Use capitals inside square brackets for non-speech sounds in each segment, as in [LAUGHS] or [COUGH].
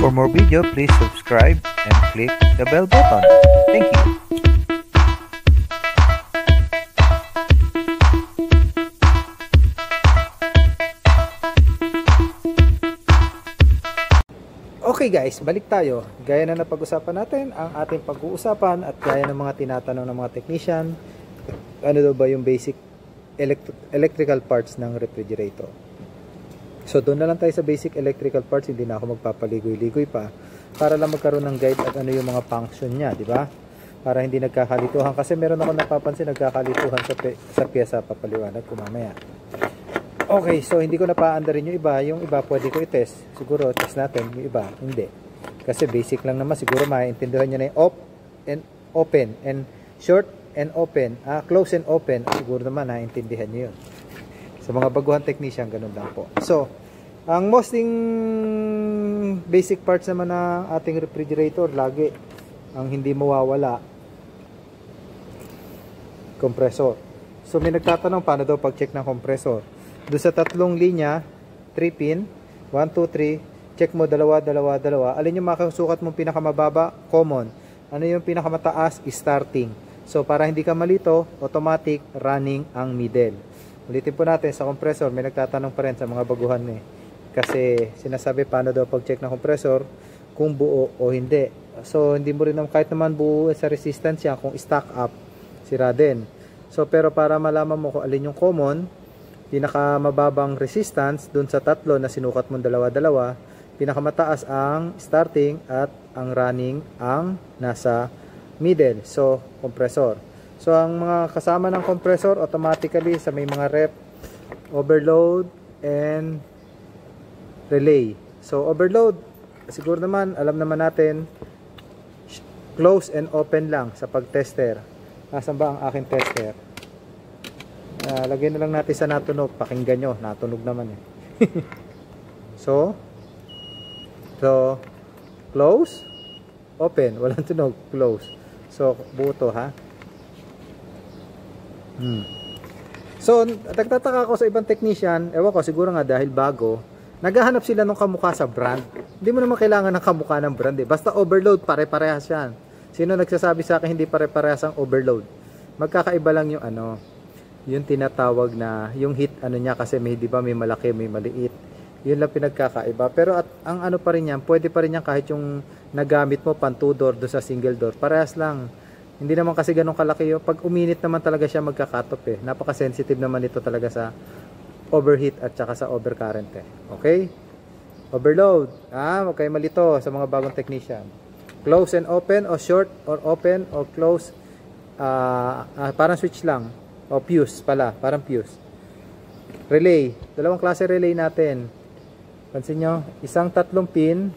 For more video, please subscribe and click the bell button. Thank you. Okay guys, balik tayo. Gaya na napag-usapan natin ang ating pag-uusapan at gaya ng mga tinatanong ng mga technician, ano daw ba yung basic elect- electrical parts ng refrigerator. So doon na lang tayo sa basic electrical parts, hindi na ako magpapaligoy-ligoy pa para lang magkaroon ng guide at ano yung mga function niya, di ba? Para hindi nagkakalituhan kasi meron ako napapansin nagkakalituhan sa sa pyesa papaliwanag ko mamaya. Okay, so hindi ko napaanda rin yung iba. Yung iba pwede ko i-test. Siguro test natin. Yung iba, hindi. Kasi basic lang naman. Siguro maintindihan nyo na yung op and open and short and open. Ah, close and open. Siguro naman naiintindihan nyo yun. Sa mga baguhan technician, ganun lang po. So, ang mosting basic parts naman ng ating refrigerator, lagi ang hindi mawawala, compressor. So, may nagtatanong paano daw pag-check ng compressor. Doon sa tatlong linya, 3 pin, 1, 2, 3, check mo dalawa, dalawa, dalawa. Alin yung makasukat mong pinakamababa? Common. Ano yung pinakamataas? Starting. So, para hindi ka malito, automatic running ang middle. Ulitin po natin sa compressor, may nagtatanong pa rin sa mga baguhan eh. Kasi sinasabi paano daw pag-check ng compressor kung buo o hindi. So, hindi mo rin naman, kahit naman buo sa resistance yan, kung stack up, sira din. So, pero para malaman mo kung alin yung common, pinakamababang resistance dun sa tatlo na sinukat mong dalawa-dalawa, pinakamataas ang starting at ang running ang nasa middle. So, compressor. So, ang mga kasama ng compressor automatically sa may mga rep, overload, and relay. So, overload, siguro naman, alam naman natin, close and open lang sa pag-tester. Nasaan ba ang aking tester? Uh, lagyan na lang natin sa natunog. Pakinggan nyo. Natunog naman eh. [LAUGHS] so, so, close, open. Walang tunog. Close. So, buto ha. Hmm. So, nagtataka ako sa ibang technician, ewan ko, siguro nga dahil bago, naghahanap sila ng kamukha sa brand. Hindi mo naman kailangan ng kamukha ng brand eh. Basta overload, pare-parehas yan. Sino nagsasabi sa akin hindi pare-parehas ang overload? Magkakaiba lang yung ano, yung tinatawag na yung hit ano niya kasi may di ba may malaki may maliit yun lang pinagkakaiba pero at ang ano pa rin yan pwede pa rin yan kahit yung nagamit mo pan 2 door do sa single door parehas lang hindi naman kasi ganun kalaki yun pag uminit naman talaga siya magkakatop eh napaka sensitive naman ito talaga sa overheat at saka sa overcurrent eh okay overload ah okay malito sa mga bagong technician close and open or short or open or close uh, uh, parang switch lang o fuse pala, parang fuse. Relay. Dalawang klase relay natin. Pansin nyo, isang tatlong pin,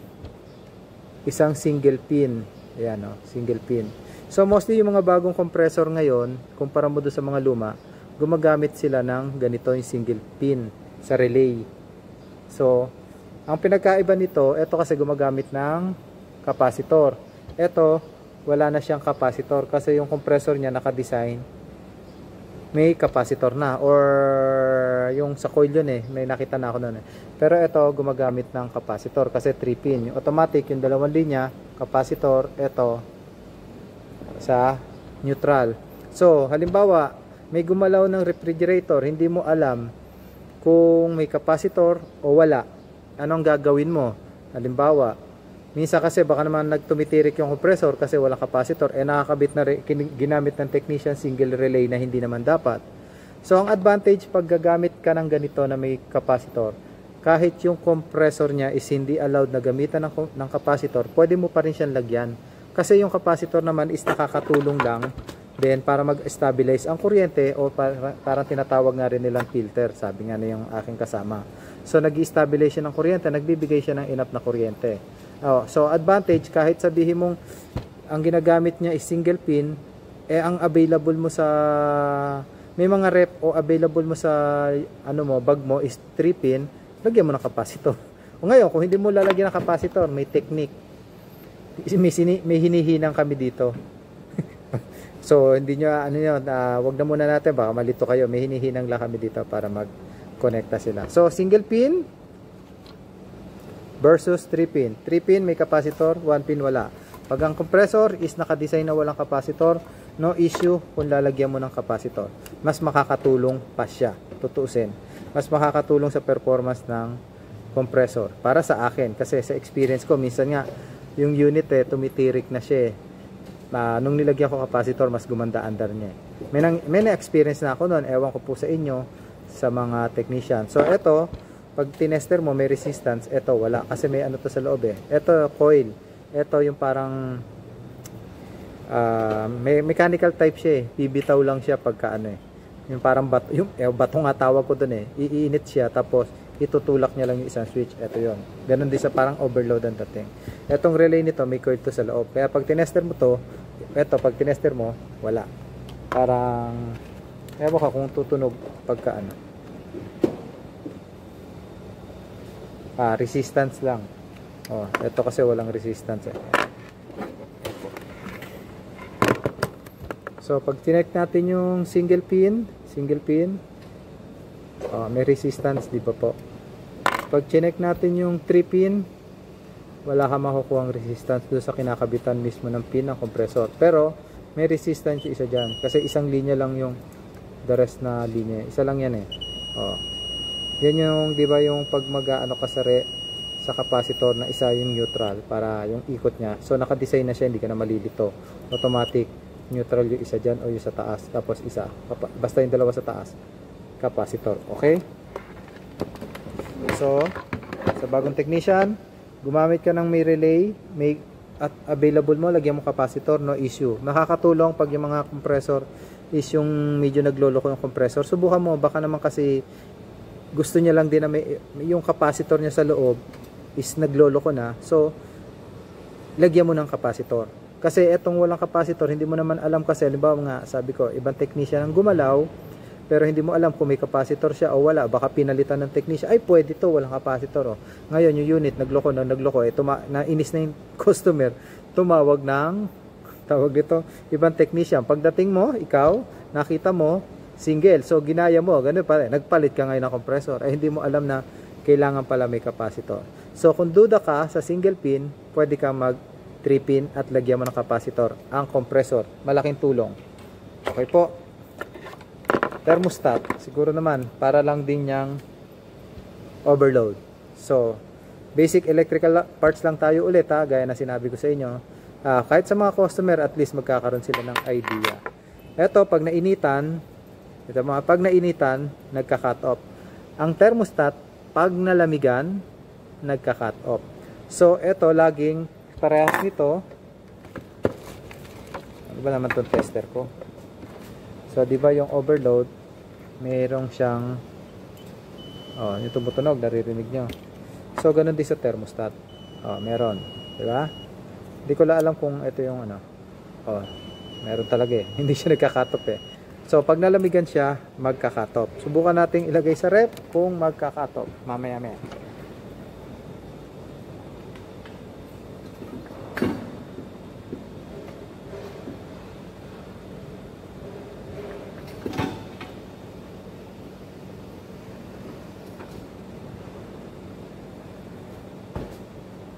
isang single pin. Ayan o, single pin. So mostly yung mga bagong compressor ngayon, kumpara mo doon sa mga luma, gumagamit sila ng ganito yung single pin sa relay. So, ang pinagkaiba nito, ito kasi gumagamit ng capacitor. Ito, wala na siyang capacitor kasi yung compressor niya naka-design may capacitor na or yung sa coil yun eh may nakita na ako noon eh. pero ito gumagamit ng capacitor kasi 3 pin yung automatic yung dalawang linya capacitor ito sa neutral so halimbawa may gumalaw ng refrigerator hindi mo alam kung may capacitor o wala anong gagawin mo halimbawa Minsan kasi baka naman nagtumitirik yung compressor kasi walang capacitor eh nakakabit na ginamit ng technician single relay na hindi naman dapat. So ang advantage pag gagamit ka ng ganito na may capacitor, kahit yung compressor niya is hindi allowed na gamitan ng, ng capacitor, pwede mo pa rin siyang lagyan. Kasi yung capacitor naman is nakakatulong lang then para mag-stabilize ang kuryente o para, parang tinatawag nga rin nilang filter, sabi nga na yung aking kasama. So nag-stabilize siya ng kuryente, nagbibigay siya ng enough na kuryente. Oh, so advantage kahit sabihin mong ang ginagamit niya is single pin, eh ang available mo sa may mga rep o available mo sa ano mo, bag mo is 3 pin, lagyan mo ng capacitor. [LAUGHS] O ngayon, kung hindi mo lalagyan ng capacitor, may technique. May, sini, may hinihinang kami dito. So, hindi nyo, ano yun, uh, wag na muna natin, baka malito kayo. May hinihinang lang kami dito para mag-connecta sila. So, single pin, versus 3 pin. 3 pin may capacitor, 1 pin wala. Pag ang compressor is nakadesign na walang capacitor, no issue kung lalagyan mo ng capacitor. Mas makakatulong pa siya, tutuusin. Mas makakatulong sa performance ng compressor. Para sa akin, kasi sa experience ko, minsan nga, yung unit eh, tumitirik na siya eh. Ah, nung nilagyan ko capacitor, mas gumanda andar niya eh. May, nang, may na-experience na ako noon, ewan ko po sa inyo, sa mga technician. So, eto, pag tinester mo, may resistance, eto, wala. Kasi may ano to sa loob eh. Eto, coil. Eto, yung parang, ah, may mechanical type siya eh. Bibitaw lang siya pagka ano eh. Yung parang bato, yung eh, bato nga tawag ko dun eh. Iinit siya, tapos itutulak niya lang yung isang switch. Eto yon Ganon din sa parang overload ang dating. Etong relay nito, may coil to sa loob. Kaya pag tinester mo to, eto, pag tinester mo, wala. Parang, ewan ka kung tutunog pagka ano. Ah, resistance lang. Oh, ito kasi walang resistance eh. So, pag tinek natin yung single pin, single pin, oh, may resistance, di ba po? Pag chinek natin yung 3 pin, wala ka makukuha resistance doon sa kinakabitan mismo ng pin ng compressor. Pero, may resistance isa dyan. Kasi isang linya lang yung the rest na linya. Isa lang yan eh. Oh. Yan yung, di ba yung pag mag-ano ka sa, re, sa capacitor na isa yung neutral para yung ikot niya. So, naka-design na siya, hindi ka na malilito. Automatic, neutral yung isa dyan o yung sa taas. Tapos isa. Basta yung dalawa sa taas. Capacitor. Okay? So, sa bagong technician, gumamit ka ng may relay, may at available mo, lagyan mo capacitor, no issue. Nakakatulong pag yung mga compressor is yung medyo nagloloko yung compressor. Subukan mo, baka naman kasi gusto niya lang din na may, yung capacitor niya sa loob is nagloloko na. So, lagyan mo ng capacitor. Kasi etong walang capacitor, hindi mo naman alam kasi, halimbawa nga, sabi ko, ibang technician ang gumalaw, pero hindi mo alam kung may capacitor siya o wala. Baka pinalitan ng technician, ay pwede to, walang capacitor. Oh. Ngayon, yung unit, nagloko na, nagloko, eh, tuma- nainis na yung [LAUGHS] customer, tumawag ng, tawag dito, ibang technician. Pagdating mo, ikaw, nakita mo, single. So, ginaya mo, ganun pa rin. Nagpalit ka ngayon ng compressor. Eh, hindi mo alam na kailangan pala may capacitor. So, kung duda ka sa single pin, pwede ka mag 3 pin at lagyan mo ng capacitor. Ang compressor, malaking tulong. Okay po. Thermostat, siguro naman, para lang din niyang overload. So, basic electrical parts lang tayo ulit ha, gaya na sinabi ko sa inyo. Ah, kahit sa mga customer, at least magkakaroon sila ng idea. Ito, pag nainitan, ito mga pag nainitan, nagka-cut off. Ang thermostat, pag nalamigan, nagka-cut off. So, ito, laging parehas nito. Ano ba naman itong tester ko? So, di ba yung overload, mayroong siyang, oh, yung tumutunog, naririnig nyo. So, ganun din sa thermostat. Oh, meron. Di ba? Hindi ko lang alam kung ito yung ano. Oh, meron talaga eh. [LAUGHS] Hindi siya nagka-cut off eh. So, pag nalamigan siya, magka-cut off. Subukan nating ilagay sa rep kung magka-cut off. Mamaya-maya.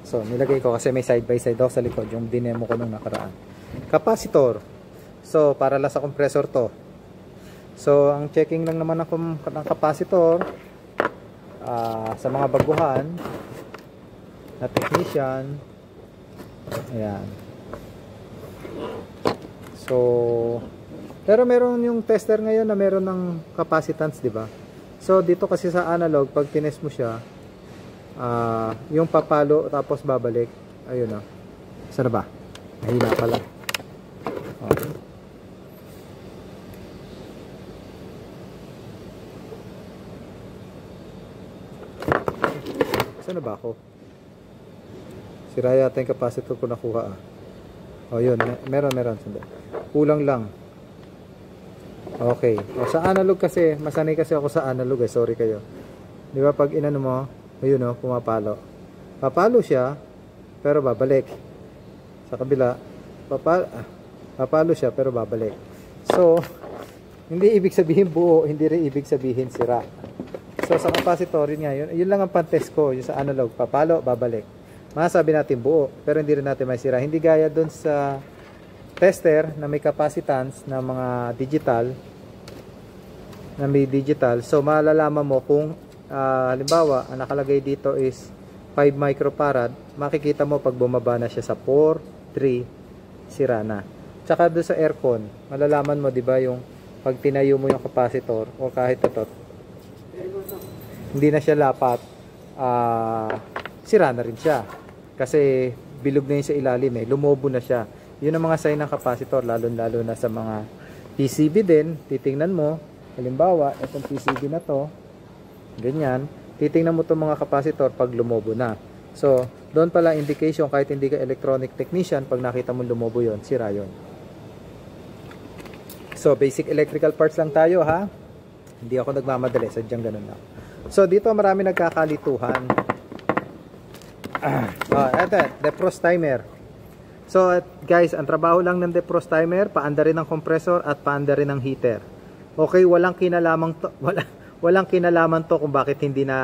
So, nilagay ko kasi may side by side ako sa likod yung dinemo ko nung nakaraan. Capacitor. So, para lang sa compressor to. So, ang checking lang naman ng, ng capacitor ah, sa mga baguhan na technician. Ayan. So, pero meron yung tester ngayon na meron ng capacitance, di ba? So, dito kasi sa analog, pag tinest mo siya, ah yung papalo tapos babalik. Ayun o. Sana ba? Mahina pala. Okay. Sana ba ako? Sira yata yung capacitor ko nakuha ah. O yun, me- meron meron. Kulang lang. Okay. O, sa analog kasi, masanay kasi ako sa analog eh. Sorry kayo. Di ba pag inano mo, ayun o, pumapalo. Papalo siya, pero babalik. Sa kabila, papa, ah, papalo siya, pero babalik. So, hindi ibig sabihin buo, hindi rin ibig sabihin sira. So sa capacitor, yun nga, yun, yun lang ang pan-test ko, yung sa analog, papalo, babalik. Masasabi natin buo, pero hindi rin natin may sira. Hindi gaya dun sa tester na may capacitance na mga digital, na may digital. So malalaman mo kung ah, halimbawa, ang nakalagay dito is 5 microfarad, makikita mo pag bumaba na siya sa 4, 3, sira na. Tsaka doon sa aircon, malalaman mo 'di ba yung pag tinayo mo yung capacitor o kahit ito, hindi na siya lapat, ah, sira na rin siya. Kasi bilog na yun sa ilalim eh, lumobo na siya. Yun ang mga sign ng capacitor, lalo-lalo na sa mga PCB din, titingnan mo, halimbawa, itong PCB na to, ganyan, titingnan mo itong mga capacitor pag lumobo na. So, doon pala indication kahit hindi ka electronic technician, pag nakita mo lumobo yon sira yon. So, basic electrical parts lang tayo ha. Hindi ako nagmamadali, sadyang ganun lang. So, dito marami nagkakalituhan. [CLEARS THROAT] Ah, oh, eto, defrost timer. So, guys, ang trabaho lang ng defrost timer, paanda rin ng compressor at paanda rin ng heater. Okay, walang kinalaman to, [LAUGHS] wala, walang kinalaman to kung bakit hindi na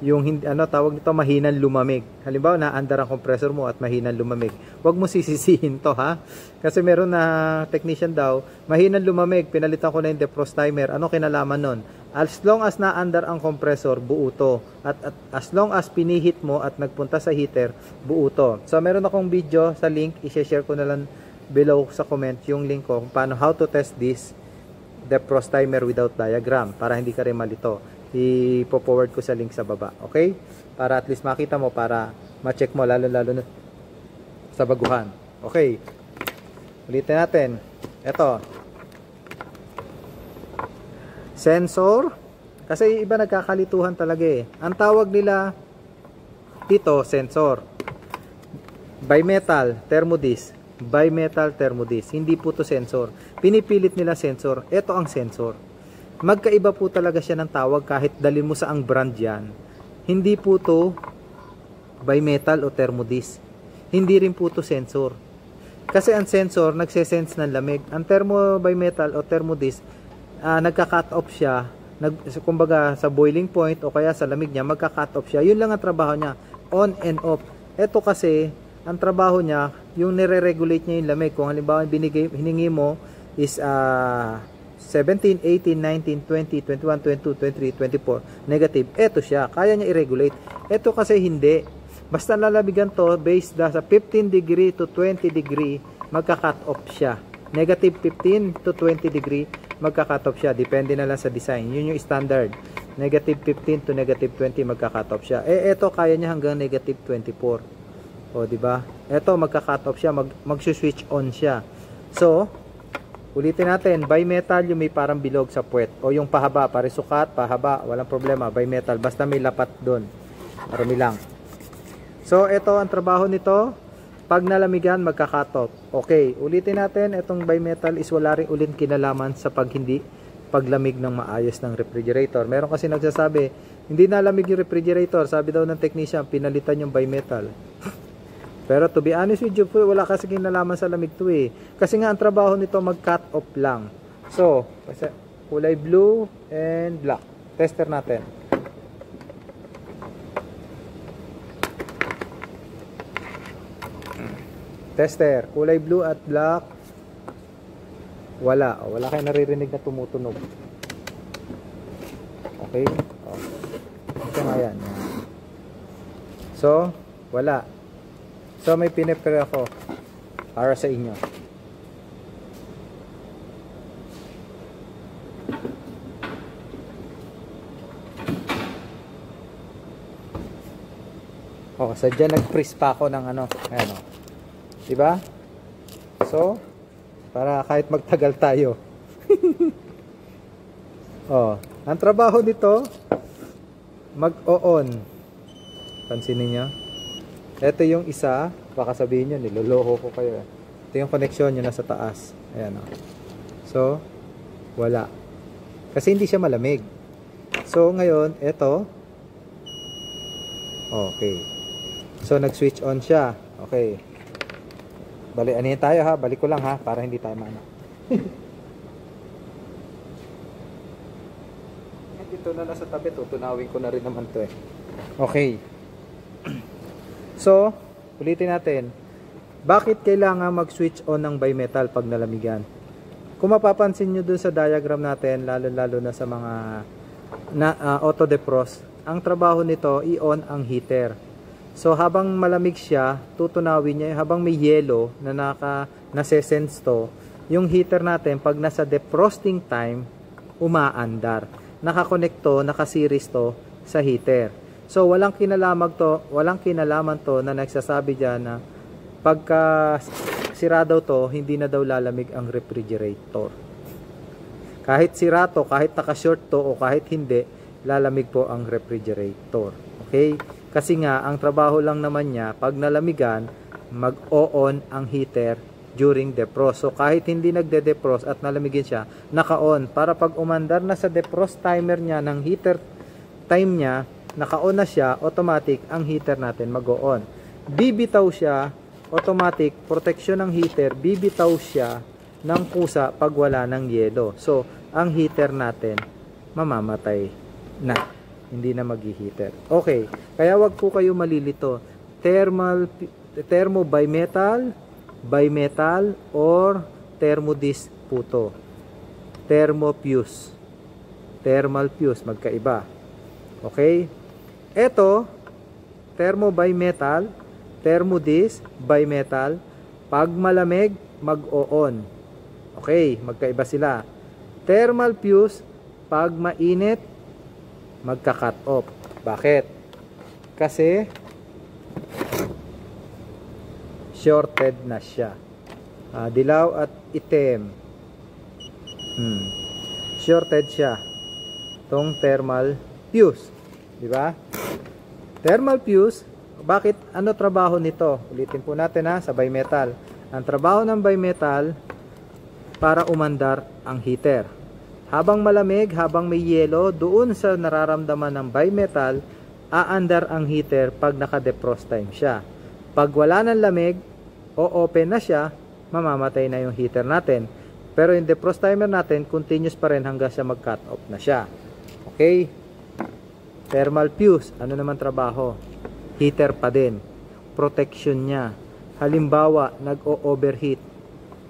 yung ano tawag nito mahinang lumamig. Halimbawa naandar ang compressor mo at mahinang lumamig. Huwag mo sisisihin to ha. Kasi meron na technician daw, mahinang lumamig, pinalitan ko na yung defrost timer. Ano kinalaman nun? As long as naandar ang compressor, buo to. At, at as long as pinihit mo at nagpunta sa heater, buo to. So meron akong video sa link, i-share ko na lang below sa comment yung link ko paano how to test this defrost timer without diagram para hindi ka rin malito ipo-forward ko sa link sa baba. Okay? Para at least makita mo para ma-check mo lalo-lalo na sa baguhan. Okay. Ulitin natin. Ito. Sensor. Kasi iba nagkakalituhan talaga eh. Ang tawag nila dito, sensor. Bimetal, thermodisc. Bimetal, thermodisc. Hindi po to sensor. Pinipilit nila sensor. Ito ang sensor magkaiba po talaga siya ng tawag kahit dalhin mo sa ang brand yan. Hindi po to bimetal o thermodisc. Hindi rin po to sensor. Kasi ang sensor, nagsesense ng lamig. Ang thermo bimetal o thermodisc, uh, nagka-cut off siya. Nag, kumbaga sa boiling point o kaya sa lamig niya, magka-cut off siya. Yun lang ang trabaho niya. On and off. Ito kasi, ang trabaho niya, yung nire-regulate niya yung lamig. Kung halimbawa binigay, hiningi mo is uh, 17, 18, 19, 20, 21, 22, 23, 24, negative. Ito siya. Kaya niya i-regulate. Ito kasi hindi. Basta lalabigan to based da sa 15 degree to 20 degree, magka-cut off siya. Negative 15 to 20 degree, magka-cut off siya. Depende na lang sa design. Yun yung standard. Negative 15 to negative 20, magka-cut off siya. Eh, ito kaya niya hanggang negative 24. O, di ba? Ito, magka-cut off siya. Mag, mag-switch on siya. So, Ulitin natin, bimetal yung may parang bilog sa puwet. O yung pahaba, pare sukat, pahaba, walang problema, bimetal. Basta may lapat doon. Marami lang. So, ito ang trabaho nito. Pag nalamigan, magkakatot. Okay, ulitin natin. Itong bimetal is wala rin ulit kinalaman sa pag hindi paglamig ng maayos ng refrigerator. Meron kasi nagsasabi, hindi nalamig yung refrigerator. Sabi daw ng technician, pinalitan yung bimetal. [LAUGHS] Pero to be honest with you, wala kasi kinalaman sa lamig to eh. Kasi nga ang trabaho nito mag-cut off lang. So, kulay blue and black. Tester natin. Tester, kulay blue at black. Wala. Wala kayo naririnig na tumutunog. Okay? O. Ito nga yan. So, wala. So may pinipre ako para sa inyo. Oh, sadya nag-freeze pa ako ng ano, ano. 'Di ba? So, para kahit magtagal tayo. [LAUGHS] oh, ang trabaho nito mag-on. Pansinin niyo? Ito yung isa, baka sabihin nyo, niloloko ko kayo. Ito yung connection nyo nasa taas. Ayan o. Oh. So, wala. Kasi hindi siya malamig. So, ngayon, ito. Okay. So, nag-switch on siya. Okay. Bali, ano tayo ha? Balik ko lang ha, para hindi tayo maano. [LAUGHS] ito na nasa tabi, tutunawin ko na rin naman to eh. Okay. So, ulitin natin. Bakit kailangan mag-switch on ng bimetal pag nalamigan? Kung mapapansin nyo dun sa diagram natin, lalo-lalo na sa mga na, uh, auto defrost, ang trabaho nito, i-on ang heater. So habang malamig siya, tutunawin niya, habang may yellow na naka, nase-sense to, yung heater natin, pag nasa defrosting time, umaandar. Nakakonekto, naka-series to sa heater. So walang kinalaman to, walang kinalaman to na nagsasabi diyan na pagka sira daw to, hindi na daw lalamig ang refrigerator. Kahit sira to, kahit naka-short to o kahit hindi, lalamig po ang refrigerator. Okay? Kasi nga ang trabaho lang naman niya pag nalamigan, mag-o-on ang heater during defrost. So kahit hindi nagde-defrost at nalamigin siya, naka-on para pag umandar na sa defrost timer niya ng heater time niya, naka-on na siya, automatic ang heater natin mag-on. Bibitaw siya, automatic, protection ng heater, bibitaw siya ng kusa pag wala ng yelo. So, ang heater natin mamamatay na. Hindi na mag-heater. Okay, kaya wag po kayo malilito. Thermal, thermo bimetal, bimetal, or thermodisc po to. Thermofuse. Thermal fuse, magkaiba. Okay? Ito, thermo bimetal, thermodis bimetal, pag malamig, mag-o-on. Okay, magkaiba sila. Thermal fuse, pag mainit, magka-cut off. Bakit? Kasi shorted na siya. Uh, dilaw at itim. Hmm. Shorted siya. Tong thermal fuse. Di ba? Thermal fuse, bakit ano trabaho nito? Ulitin po natin ha, sa bimetal. Ang trabaho ng bimetal para umandar ang heater. Habang malamig, habang may yelo, doon sa nararamdaman ng bimetal, aandar ang heater pag naka-defrost time siya. Pag wala ng lamig, o open na siya, mamamatay na yung heater natin. Pero yung defrost timer natin, continuous pa rin hanggang sa mag-cut off na siya. Okay? Thermal fuse, ano naman trabaho? Heater pa din. Protection niya. Halimbawa, nag-o-overheat.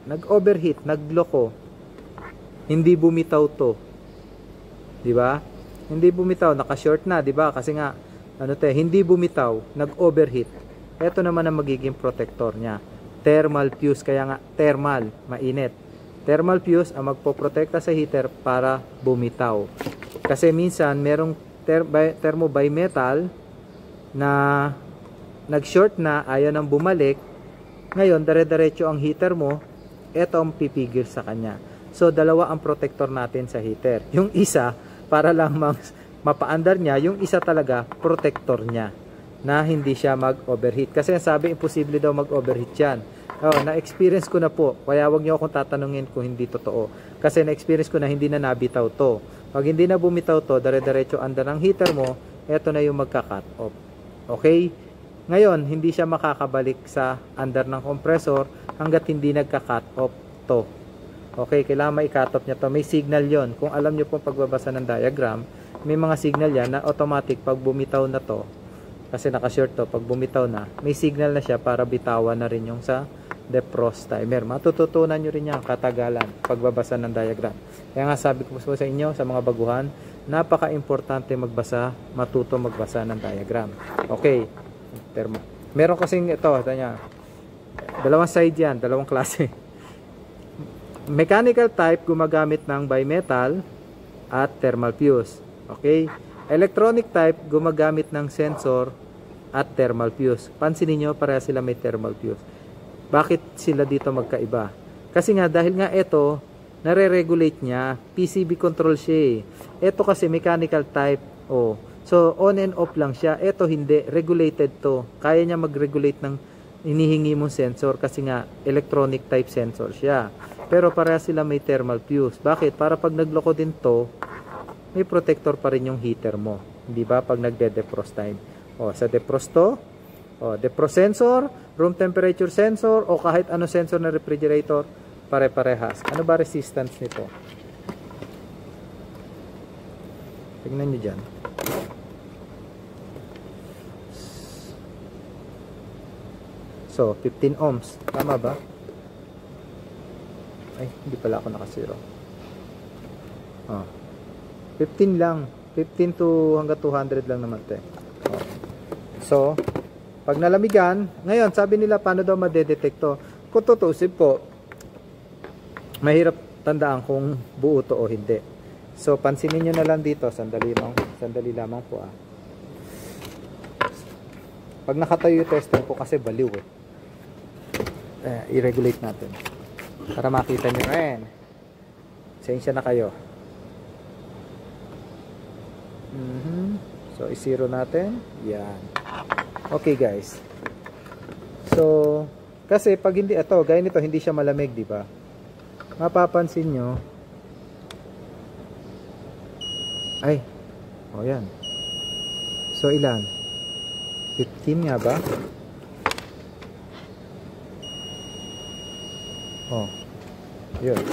Nag-overheat, nagloko. Hindi bumitaw to. 'Di ba? Hindi bumitaw, naka-short na, 'di ba? Kasi nga ano te, hindi bumitaw, nag-overheat. Ito naman ang magiging protector niya. Thermal fuse, kaya nga thermal, mainit. Thermal fuse ang magpoprotekta sa heater para bumitaw. Kasi minsan merong ter thermo bimetal na nag-short na, ayaw nang bumalik. Ngayon, dare-diretso ang heater mo, ito ang pipigil sa kanya. So, dalawa ang protector natin sa heater. Yung isa, para lang mapaandar niya, yung isa talaga, protector niya na hindi siya mag-overheat. Kasi sabi, imposible daw mag-overheat yan. Oh, na-experience ko na po. Kaya wag niyo akong tatanungin kung hindi totoo. Kasi na-experience ko na hindi na nabitaw to. Pag hindi na bumitaw to, dire-diretso under ng heater mo, eto na yung magka-cut off. Okay? Ngayon, hindi siya makakabalik sa under ng compressor hanggat hindi nagka-cut off to. Okay, kailangan mai-cut off niya to. May signal yon. Kung alam niyo po pagbabasa ng diagram, may mga signal yan na automatic pag bumitaw na to, kasi naka-short to, pag bumitaw na, may signal na siya para bitawan na rin yung sa defrost timer. Matututunan nyo rin yan katagalan pagbabasa ng diagram. Kaya nga sabi ko po sa inyo, sa mga baguhan, napaka-importante magbasa, matuto magbasa ng diagram. Okay. Termo. Meron kasing ito, niya. Dalawang side yan, dalawang klase. Mechanical type gumagamit ng bimetal at thermal fuse. Okay? Electronic type gumagamit ng sensor at thermal fuse. Pansinin niyo, pareha sila may thermal fuse. Bakit sila dito magkaiba? Kasi nga, dahil nga ito, nare-regulate niya, PCB control siya eh. Ito kasi mechanical type, oh. So, on and off lang siya. Ito hindi, regulated to. Kaya niya mag-regulate ng inihingi mong sensor kasi nga electronic type sensor siya. Pero pareha sila may thermal fuse. Bakit? Para pag nagloko din to, may protector pa rin yung heater mo. Hindi ba? Pag nagde-defrost time. O, sa defrost to, o, defrost sensor, room temperature sensor, o kahit ano sensor na refrigerator, pare-parehas. Ano ba resistance nito? tingnan nyo dyan. So, 15 ohms. Tama ba? Ay, hindi pala ako nakasiro. Oh. 15 lang. 15 to hanggang 200 lang naman te. Oh. So, pag nalamigan, ngayon, sabi nila paano daw madedetect to. Kung tutusin po, mahirap tandaan kung buo to o hindi. So, pansinin nyo na lang dito. Sandali lang, sandali lamang po ah. Pag nakatayo yung tester ko kasi baliw eh. eh i-regulate natin. Para makita nyo rin. Sensya na kayo. Mhm. So, i-zero natin. Yan. Okay, guys. So, kasi pag hindi, ito, gaya nito, hindi siya malamig, di ba? Mapapansin nyo, ay, o oh, yan. So, ilan? 15 nga ba? Oh. Yun.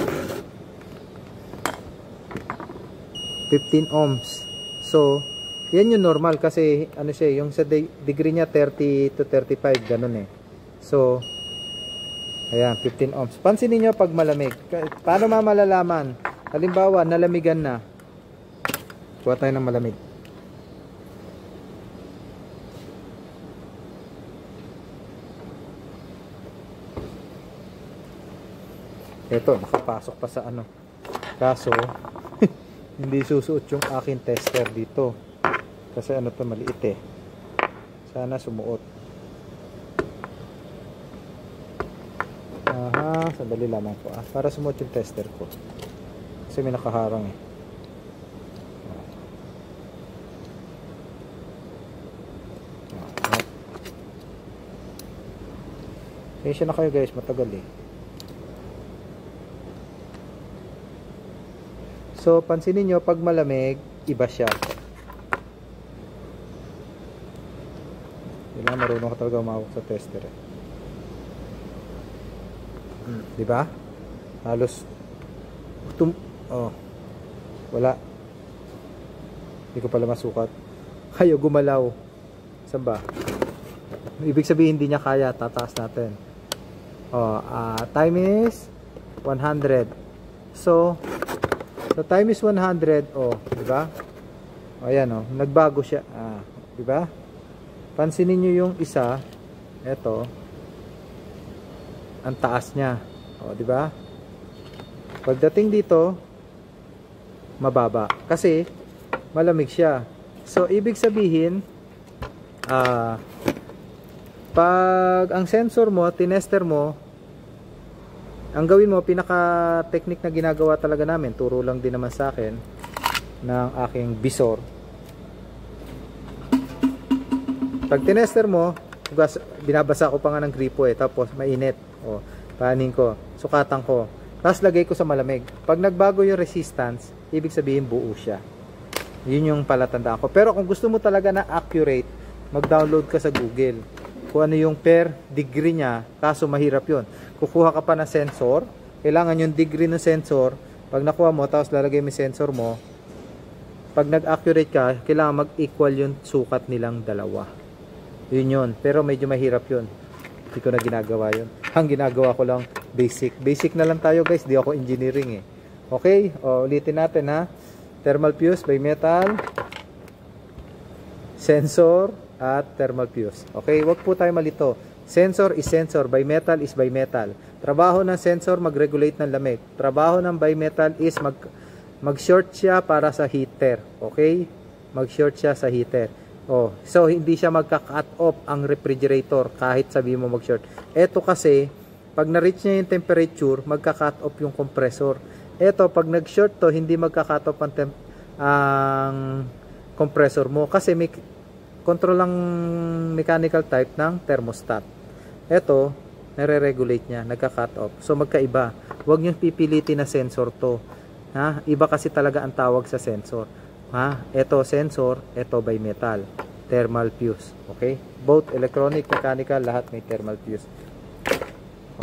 15 ohms. So, yan yung normal kasi ano siya, yung sa de degree niya 30 to 35 ganun eh. So, ayan, 15 ohms. Pansinin niyo pag malamig. Paano mamalalaman? Halimbawa, nalamigan na. Kuha tayo ng malamig. Ito, nakapasok pa sa ano. Kaso, [LAUGHS] hindi susuot yung akin tester dito. Kasi ano to maliit eh. Sana sumuot. Aha, sandali lamang po ah. Para sumuot yung tester ko. Kasi may nakaharang eh. Kaya na kayo guys, matagal eh. So, pansinin nyo, pag malamig, iba siya. Kailangan marunong ka talaga umawak sa tester eh. Hmm, di ba? Halos tum oh. Wala. Hindi ko pala masukat. [LAUGHS] Kayo gumalaw. Saan ba? Ibig sabihin hindi niya kaya, tataas natin. Oh, uh, time is 100. So, So time is 100, oh, di ba? Ayan oh, nagbago siya. Ah, di ba? Pansinin niyo yung isa, ito. Ang taas niya. Oh, di ba? Pagdating dito, mababa kasi malamig siya. So ibig sabihin, ah, pag ang sensor mo, tinester mo, ang gawin mo, pinaka technique na ginagawa talaga namin, turo lang din naman sa akin ng aking visor. Pag tinester mo, binabasa ko pa nga ng gripo eh, tapos mainit. O, panin ko, sukatan ko. Tapos lagay ko sa malamig. Pag nagbago yung resistance, ibig sabihin buo siya. Yun yung palatandaan ko. Pero kung gusto mo talaga na accurate, mag-download ka sa Google. Kung ano yung per degree niya, kaso mahirap yon kukuha ka pa ng sensor kailangan yung degree ng sensor pag nakuha mo tapos lalagay mo yung sensor mo pag nag-accurate ka kailangan mag-equal yung sukat nilang dalawa yun yun. Pero medyo mahirap yun. Hindi ko na ginagawa yun. Ang ginagawa ko lang basic. Basic na lang tayo guys. Di ako engineering eh. Okay? O, ulitin natin ha? Thermal fuse by metal. Sensor at thermal fuse. Okay? Wag po tayo malito. Sensor is sensor, bimetal is bimetal. Trabaho ng sensor mag-regulate ng lamig. Trabaho ng bimetal is mag mag-short siya para sa heater. Okay? Mag-short siya sa heater. Oh, so hindi siya magka-cut off ang refrigerator kahit sabi mo mag-short. Ito kasi pag na-reach niya yung temperature, magka-cut off yung compressor. Ito pag nag-short to, hindi magka-cut off ang, ang compressor mo kasi may control lang mechanical type ng thermostat. Ito, nare-regulate niya, nagka-cut off. So magkaiba. Huwag niyo pipilitin na sensor to. Ha? Iba kasi talaga ang tawag sa sensor. Ha? Ito sensor, ito by metal. Thermal fuse. Okay? Both electronic, mechanical, lahat may thermal fuse.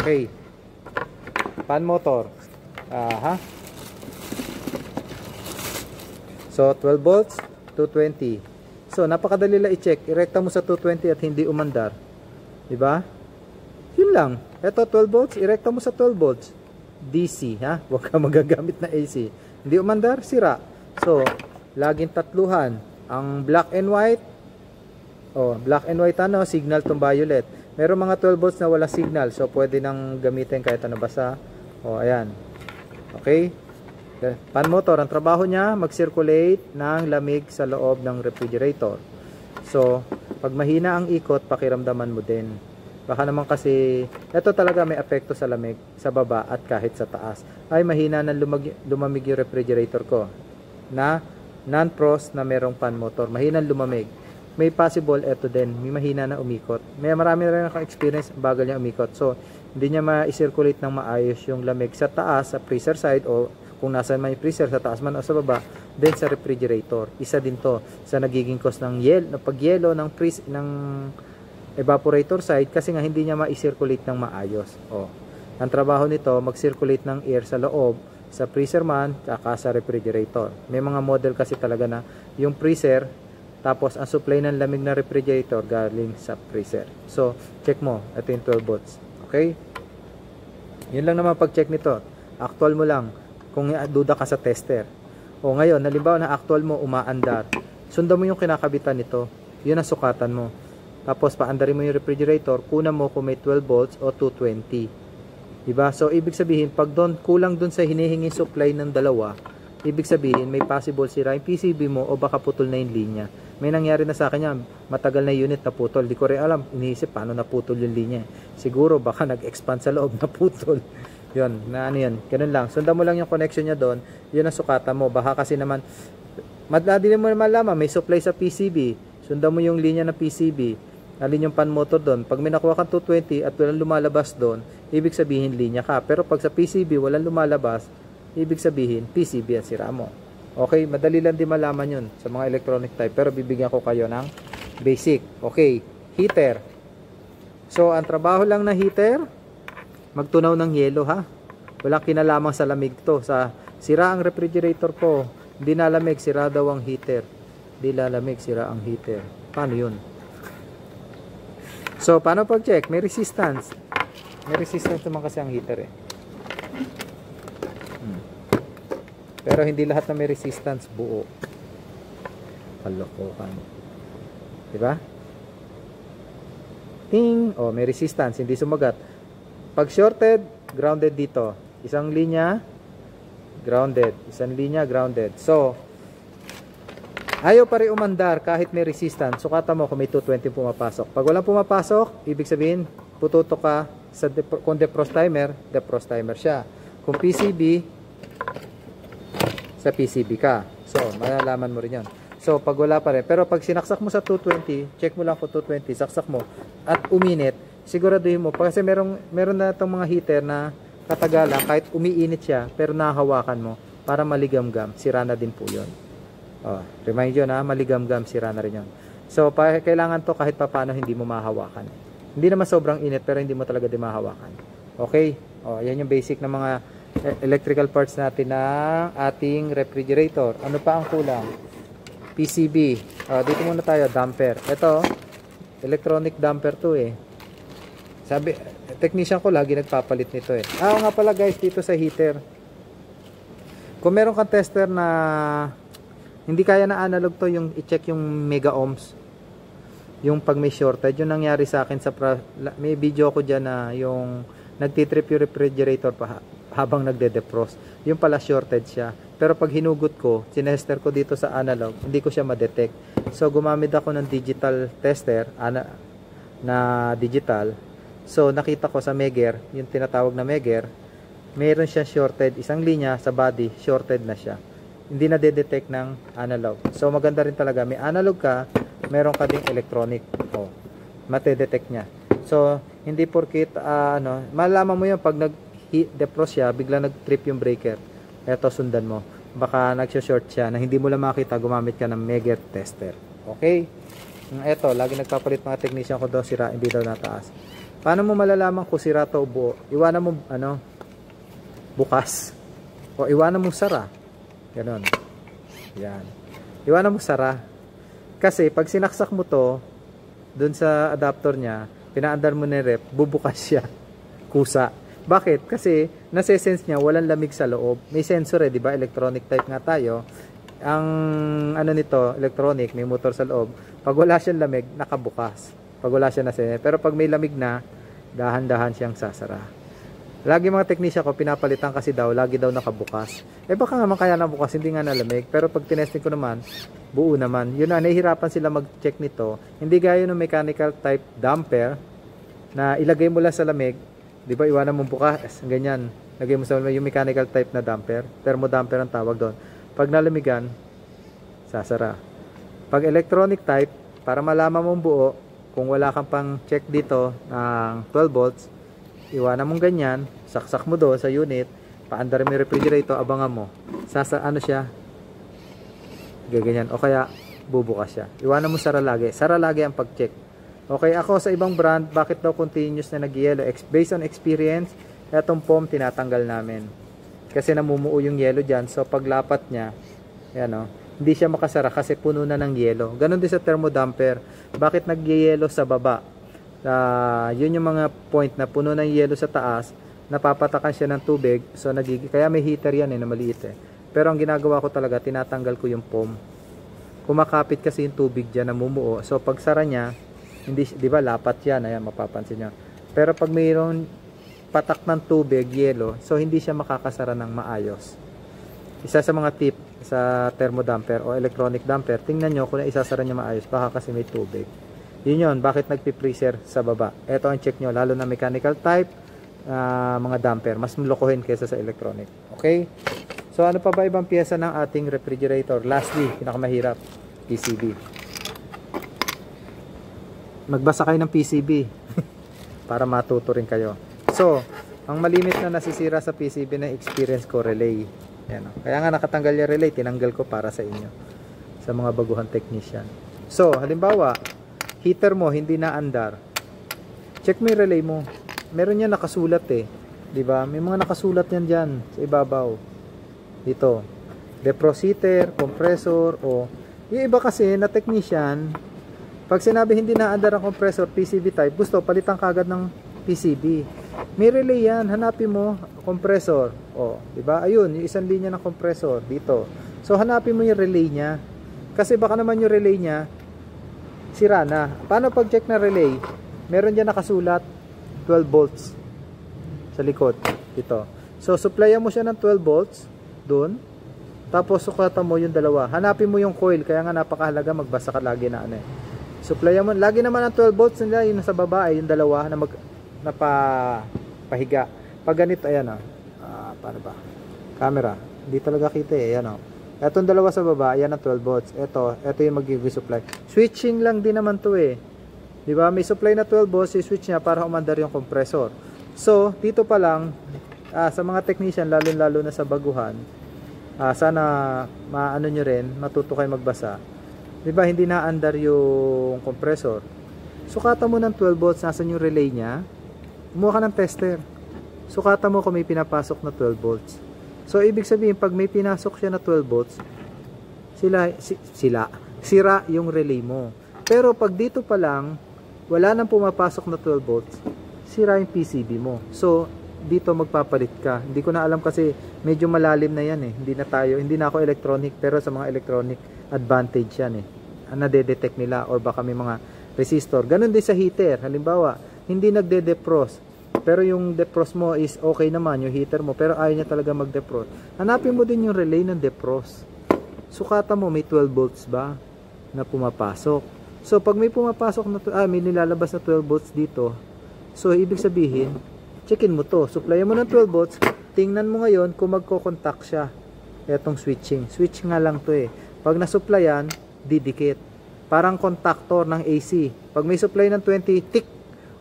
Okay. Fan motor. Aha. So, 12 volts, 220. So, napakadali lang i-check. Irekta mo sa 220 at hindi umandar. Diba? Yun lang. Ito, 12 volts. Irekta mo sa 12 volts. DC, ha? [LAUGHS] Huwag ka magagamit na AC. Hindi umandar, sira. So, laging tatluhan. Ang black and white, oh, black and white ano, signal tong violet. Meron mga 12 volts na wala signal. So, pwede nang gamitin kahit ano basa. Oh, ayan. Okay? Pan motor, ang trabaho niya, mag-circulate ng lamig sa loob ng refrigerator. So, pag mahina ang ikot, pakiramdaman mo din. Baka naman kasi, ito talaga may apekto sa lamig, sa baba at kahit sa taas. Ay, mahina na lumag, lumamig yung refrigerator ko. Na non-frost na merong pan motor. Mahina lumamig. May possible, ito din, may mahina na umikot. May marami na rin akong experience, bagal niya umikot. So, hindi niya ma-circulate ng maayos yung lamig sa taas, sa freezer side o kung nasaan man yung freezer, sa taas man o sa baba, then sa refrigerator. Isa din to sa nagiging cause ng yel, ng pagyelo ng freeze ng evaporator side kasi nga hindi niya ma-circulate ng maayos. O, ang trabaho nito, mag-circulate ng air sa loob, sa freezer man, tsaka sa refrigerator. May mga model kasi talaga na yung freezer, tapos ang supply ng lamig na refrigerator galing sa freezer. So, check mo, ito yung 12 volts. Okay? Yun lang naman pag-check nito. Actual mo lang kung duda ka sa tester. O ngayon, halimbawa na actual mo umaandar, sundan mo yung kinakabitan nito. Yun ang sukatan mo. Tapos paandarin mo yung refrigerator, kuna mo kung may 12 volts o 220. Diba? So, ibig sabihin, pag doon, kulang doon sa hinihingi supply ng dalawa, ibig sabihin, may possible sira yung PCB mo o baka putol na yung linya. May nangyari na sa akin yan, matagal na unit na putol. Di ko rin alam, iniisip paano naputol yung linya. Siguro, baka nag-expand sa loob na putol. [LAUGHS] Yun, na ano yun. Ganun lang. Sundan mo lang yung connection niya doon. Yun ang sukata mo. Baka kasi naman, madali mo malaman, may supply sa PCB. Sundan mo yung linya ng PCB. Alin yung pan motor doon. Pag may nakuha kang 220 at walang lumalabas doon, ibig sabihin linya ka. Pero pag sa PCB walang lumalabas, ibig sabihin PCB ang sira mo. Okay, madali lang din malaman yun sa mga electronic type. Pero bibigyan ko kayo ng basic. Okay, heater. So, ang trabaho lang na heater, magtunaw ng yelo ha. Wala kinalaman sa lamig to. Sa sira ang refrigerator ko, hindi nalamig, sira daw ang heater. Hindi lalamig, sira ang heater. Paano yun? So, paano pag-check? May resistance. May resistance naman kasi ang heater eh. Hmm. Pero hindi lahat na may resistance buo. Kalokohan. Diba? Ting! Oh, may resistance. Hindi sumagat. Pag shorted, grounded dito. Isang linya, grounded. Isang linya, grounded. So, ayaw pa rin umandar kahit may resistance. Sukata mo kung may 220 pumapasok. Pag walang pumapasok, ibig sabihin, pututo ka sa dep- kung defrost timer, defrost timer siya. Kung PCB, sa PCB ka. So, malalaman mo rin yon. So, pag wala pa rin. Pero pag sinaksak mo sa 220, check mo lang kung 220, saksak mo, at uminit, siguraduhin mo. Kasi merong, meron na itong mga heater na katagalan, kahit umiinit siya, pero nahahawakan mo, para maligamgam, sira na din po yun. Oh, remind yun ha, maligamgam, sira na rin yun. So, pa, kailangan to kahit papano hindi mo mahawakan. Hindi naman sobrang init, pero hindi mo talaga din mahawakan. Okay? Oh, yan yung basic na mga e- electrical parts natin ng ating refrigerator. Ano pa ang kulang? PCB. Oh, dito muna tayo, damper. Ito, electronic damper to eh. Sabi, technician ko lagi nagpapalit nito eh. Ah, nga pala guys, dito sa heater. Kung meron kang tester na hindi kaya na analog to, yung i-check yung mega ohms. Yung pag may shortage, yung nangyari sa akin sa pra, may video ko diyan na yung nagtitrip yung refrigerator pa habang nagde-defrost. Yung pala shortage siya. Pero pag hinugot ko, sinester ko dito sa analog, hindi ko siya ma-detect. So gumamit ako ng digital tester, ana, na digital. So nakita ko sa Meger, yung tinatawag na Meger, meron siya shorted, isang linya sa body, shorted na siya. Hindi na detect ng analog. So maganda rin talaga, may analog ka, meron ka ding electronic. Oh, mate-detect niya. So hindi porkit uh, ano, malalaman mo 'yan pag nag defrost siya, bigla nag-trip yung breaker. Eto sundan mo. Baka nag-short siya na hindi mo lang makita, gumamit ka ng Meger tester. Okay? Eto, lagi nagpapalit mga technician ko daw sira, hindi daw nataas. Paano mo malalaman kung sira to o buo? Iwanan mo, ano, bukas. O iwanan mo sara. Ganon. Yan. iwanan mo sara. Kasi pag sinaksak mo to, dun sa adapter niya, pinaandar mo na yung rep, bubukas siya. [LAUGHS] Kusa. Bakit? Kasi nase-sense niya walang lamig sa loob. May sensor eh, di ba? Electronic type nga tayo. Ang ano nito, electronic, may motor sa loob. Pag wala siyang lamig, nakabukas. Pag wala siya nase, pero pag may lamig na, dahan-dahan siyang sasara. Lagi mga teknisya ko, pinapalitan kasi daw, lagi daw nakabukas. Eh baka naman kaya nabukas, hindi nga nalamig. Pero pag tinesting ko naman, buo naman. Yun na, nahihirapan sila mag-check nito. Hindi gaya ng mechanical type damper, na ilagay mo lang sa lamig, di ba iwanan mo bukas, ganyan. Lagay mo sa lamig yung mechanical type na damper, thermodamper ang tawag doon. Pag nalamigan, sasara. Pag electronic type, para malaman mong buo, kung wala kang pang check dito ng 12 volts, iwanan mong ganyan, saksak mo doon sa unit, paandar mo yung refrigerator, abangan mo. Sasa, ano siya? Gaganyan. O kaya, bubukas siya. Iwanan mo sara lagi. Sara lagi ang pag-check. Okay, ako sa ibang brand, bakit daw continuous na nag-yellow? Based on experience, etong foam tinatanggal namin. Kasi namumuo yung yellow dyan. So, paglapat niya, yan o, hindi siya makasara kasi puno na ng yellow. Ganon din sa thermodamper. Bakit nag-yellow sa baba? Uh, yun yung mga point na puno ng yellow sa taas, napapatakan siya ng tubig, so nagigi kaya may heater yan eh, na maliit eh. Pero ang ginagawa ko talaga, tinatanggal ko yung foam. Kumakapit kasi yung tubig diyan namumuo. So pag sara niya, hindi 'di ba lapat yan, ayan mapapansin niyo. Pero pag mayroon patak ng tubig, yelo, so hindi siya makakasara ng maayos. Isa sa mga tip sa thermodamper o electronic damper, tingnan nyo kung isasara niya maayos, baka kasi may tubig. Yun yun, bakit nagpi-freezer sa baba. Ito ang check nyo, lalo na mechanical type, uh, mga damper. Mas malokohin kaysa sa electronic. Okay? So ano pa ba ibang pyesa ng ating refrigerator? Lastly, pinakamahirap, PCB. Magbasa kayo ng PCB [LAUGHS] para matuto rin kayo. So, ang malimit na nasisira sa PCB na experience ko, relay. Yan, Kaya nga nakatanggal yung relay, tinanggal ko para sa inyo. Sa mga baguhan technician. So, halimbawa, heater mo hindi na andar. Check mo yung relay mo. Meron yan nakasulat eh. Di ba? May mga nakasulat yan dyan sa ibabaw. Dito. Defrost heater compressor o yung iba kasi na technician pag sinabi hindi na andar ang compressor PCB type gusto palitan kagad ng PCB may relay yan. Hanapin mo compressor. O di ba? Ayun yung isang linya ng compressor dito. So hanapin mo yung relay niya. Kasi baka naman yung relay niya sira na. Paano pag check na relay? Meron dyan nakasulat 12 volts sa likod. Ito. So, supplyan mo siya ng 12 volts doon. Tapos, sukatan mo yung dalawa. Hanapin mo yung coil. Kaya nga napakahalaga magbasa ka lagi na ano eh. Supplyan mo. Lagi naman ang 12 volts nila. Yung nasa baba ay yung dalawa na mag na. Pag ganito, ayan o. Oh. Ah, paano ba? Camera. Hindi talaga kita eh. Ayan o. Oh. Etong dalawa sa baba, yan ang 12 volts. Ito, ito yung magiging supply. Switching lang din naman to eh. 'Di ba? May supply na 12 volts, i-switch niya para umandar yung compressor. So, dito pa lang ah, sa mga technician lalo-lalo na sa baguhan, ah, sana maano niyo rin, matuto kayo magbasa. 'Di ba? Hindi na andar yung compressor. Sukatan mo ng 12 volts, nasan yung relay niya? Kumuha ka ng tester. Sukatan mo kung may pinapasok na 12 volts. So, ibig sabihin, pag may pinasok siya na 12 volts, sila, si, sila, sira yung relay mo. Pero pag dito pa lang, wala nang pumapasok na 12 volts, sira yung PCB mo. So, dito magpapalit ka. Hindi ko na alam kasi medyo malalim na yan eh. Hindi na tayo, hindi na ako electronic, pero sa mga electronic advantage yan eh. Ang nade-detect nila or baka may mga resistor. Ganon din sa heater. Halimbawa, hindi nagde-defrost pero yung defrost mo is okay naman, yung heater mo, pero ayaw niya talaga mag-defrost. Hanapin mo din yung relay ng defrost. Sukata mo, may 12 volts ba na pumapasok. So, pag may pumapasok na, ah, may nilalabas na 12 volts dito, so, ibig sabihin, checkin mo to. Supplyan mo ng 12 volts, tingnan mo ngayon kung magko-contact siya. Etong switching. Switch nga lang to eh. Pag nasupplyan, didikit. Parang contactor ng AC. Pag may supply ng 20, tick,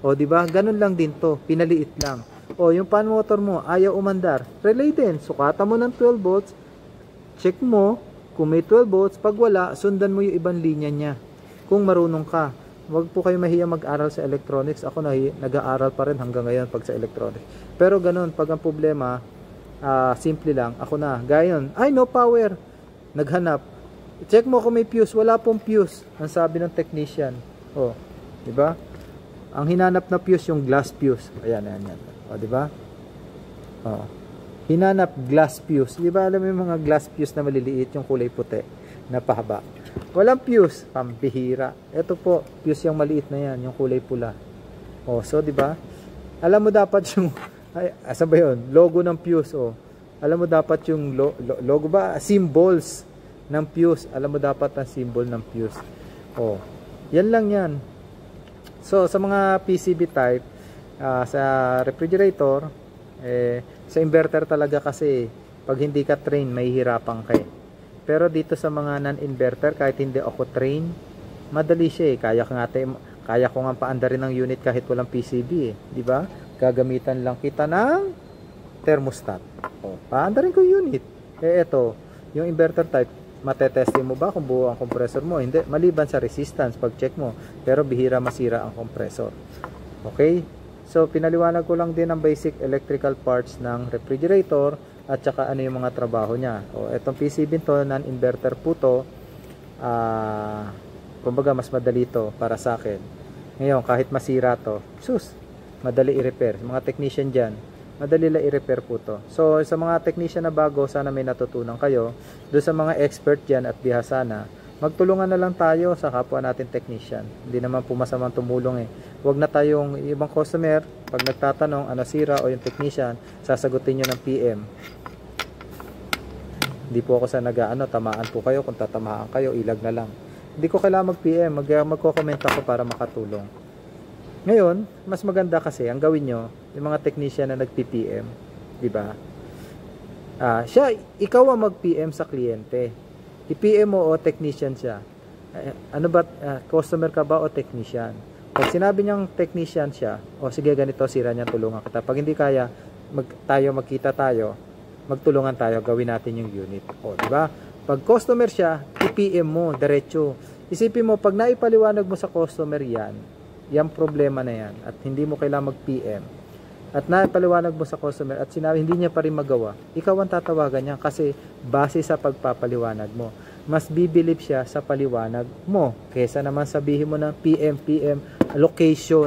o, di ba? Ganun lang din to. Pinaliit lang. O, yung pan motor mo, ayaw umandar. Relay din. Sukata mo ng 12 volts. Check mo kung may 12 volts. Pag wala, sundan mo yung ibang linya niya. Kung marunong ka. Huwag po kayo mahiya mag-aral sa electronics. Ako na nag-aaral pa rin hanggang ngayon pag sa electronics. Pero ganun, pag ang problema, uh, simple lang. Ako na. Gaya yun. Ay, no power. Naghanap. I-check mo kung may fuse. Wala pong fuse. Ang sabi ng technician. Oh, di ba? Ang hinanap na fuse yung glass fuse. Ayan, ayan, ayan. O, di ba? Oh. Hinanap glass fuse. Di ba alam yung mga glass fuse na maliliit yung kulay puti na pahaba? Walang fuse. Pambihira. Ito po, fuse yung maliit na yan, yung kulay pula. Oh, so di ba? Alam mo dapat yung [LAUGHS] ay, asa ba 'yon? Logo ng fuse oh. Alam mo dapat yung lo, lo, logo ba? Symbols ng fuse. Alam mo dapat ang symbol ng fuse. Oh. Yan lang 'yan. So sa mga PCB type ah, sa refrigerator eh sa inverter talaga kasi pag hindi ka train mahihirapan ka eh. Pero dito sa mga non-inverter kahit hindi ako train, madali siya eh. Kaya ka nga tayo- kaya ko nga paandarin ng unit kahit walang PCB eh, di ba? Gagamitan lang kita ng thermostat. O, paandarin ko yung unit. Eh eto, yung inverter type, matetesting mo ba kung buo ang compressor mo? Hindi, maliban sa resistance pag check mo. Pero bihira masira ang compressor. Okay? So, pinaliwanag ko lang din ang basic electrical parts ng refrigerator at saka ano yung mga trabaho niya. O, etong PCB to, non-inverter po to, ah, kumbaga mas madali to para sa akin. Ngayon, kahit masira to, sus, madali i-repair. Mga technician dyan, madali lang i-repair po to. So, sa mga technician na bago, sana may natutunan kayo. Doon sa mga expert dyan at bihasana, magtulungan na lang tayo sa kapwa natin technician. Hindi naman po masamang tumulong eh. Huwag na tayong ibang customer, pag nagtatanong ano sira o yung technician, sasagutin nyo ng PM. Hindi po ako sa nag-ano, tamaan po kayo. Kung tatamaan kayo, ilag na lang. Hindi ko kailangan mag-PM, mag magko-comment ako para makatulong. Ngayon, mas maganda kasi ang gawin nyo, yung mga technician na nag-PPM, di ba? Ah, siya, ikaw ang mag-PM sa kliyente. I-PM mo o technician siya. Eh, ano ba, ah, customer ka ba o technician? Pag sinabi niyang technician siya, o sige ganito, sira niyan, tulungan kita. Pag hindi kaya, mag, tayo magkita tayo, magtulungan tayo, gawin natin yung unit. O, di ba? Pag customer siya, i-PM mo, diretso. Isipin mo, pag naipaliwanag mo sa customer yan, yung problema na yan, at hindi mo kailangan mag-PM, at naipaliwanag mo sa customer, at sinabi, hindi niya pa rin magawa, ikaw ang tatawagan niya kasi base sa pagpapaliwanag mo. Mas bibilip siya sa paliwanag mo, kesa naman sabihin mo ng PM, PM, location,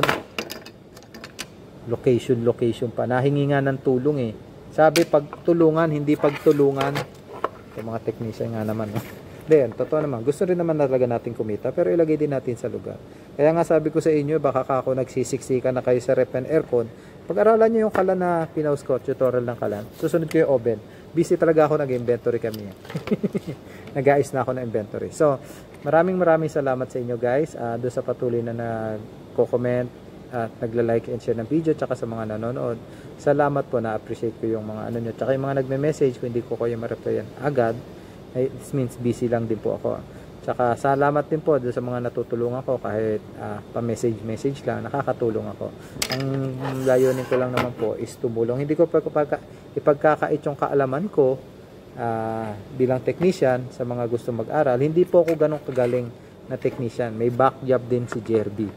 location, location pa. Nahingi nga ng tulong eh. Sabi pagtulungan, hindi pagtulungan. Ito mga technician nga naman. No? Then, totoo naman. Gusto rin naman talaga natin kumita, pero ilagay din natin sa lugar. Kaya nga sabi ko sa inyo, baka ka ako nagsisiksika na kayo sa rep and aircon. Pag-aralan nyo yung kalan na pinaus ko, tutorial ng kalan. Susunod ko yung oven. Busy talaga ako nag-inventory kami. [LAUGHS] Nag-ayos na ako ng inventory. So, maraming maraming salamat sa inyo guys. Uh, doon sa patuloy na nag-comment at nagla-like and share ng video tsaka sa mga nanonood. Salamat po na-appreciate ko yung mga ano nyo. Tsaka yung mga nagme-message kung hindi ko kayo ma-replyan agad. This means busy lang din po ako. Tsaka salamat din po sa mga natutulungan ko kahit uh, pa-message-message lang, nakakatulong ako. Ang layunin ko lang naman po is tumulong. Hindi ko pa ipagkakait yung kaalaman ko uh, bilang technician sa mga gusto mag-aral. Hindi po ako ganong kagaling na technician. May back job din si Jerby.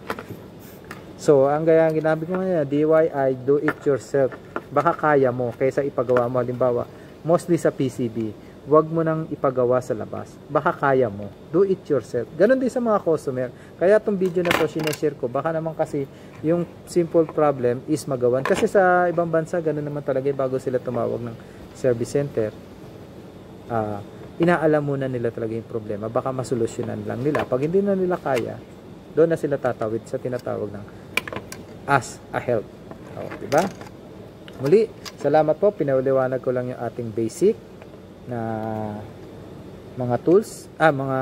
So, ang gaya ang ginamit ko ngayon, DIY, do it yourself. Baka kaya mo kaysa ipagawa mo. Halimbawa, mostly sa PCB wag mo nang ipagawa sa labas. Baka kaya mo. Do it yourself. Ganon din sa mga customer. Kaya itong video na to, sineshare ko. Baka naman kasi yung simple problem is magawan. Kasi sa ibang bansa, ganon naman talaga eh, bago sila tumawag ng service center. Uh, inaalam muna nila talaga yung problema. Baka masolusyonan lang nila. Pag hindi na nila kaya, doon na sila tatawid sa tinatawag ng as a help. O, oh, diba? Muli, salamat po. Pinauliwanag ko lang yung ating basic na mga tools, ah, mga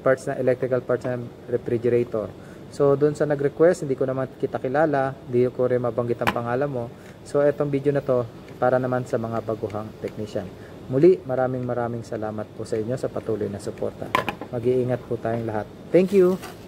parts na electrical parts ng refrigerator. So, doon sa nag-request, hindi ko naman kita kilala, hindi ko rin mabanggit ang pangalan mo. So, etong video na to, para naman sa mga baguhang technician. Muli, maraming maraming salamat po sa inyo sa patuloy na suporta. Mag-iingat po tayong lahat. Thank you!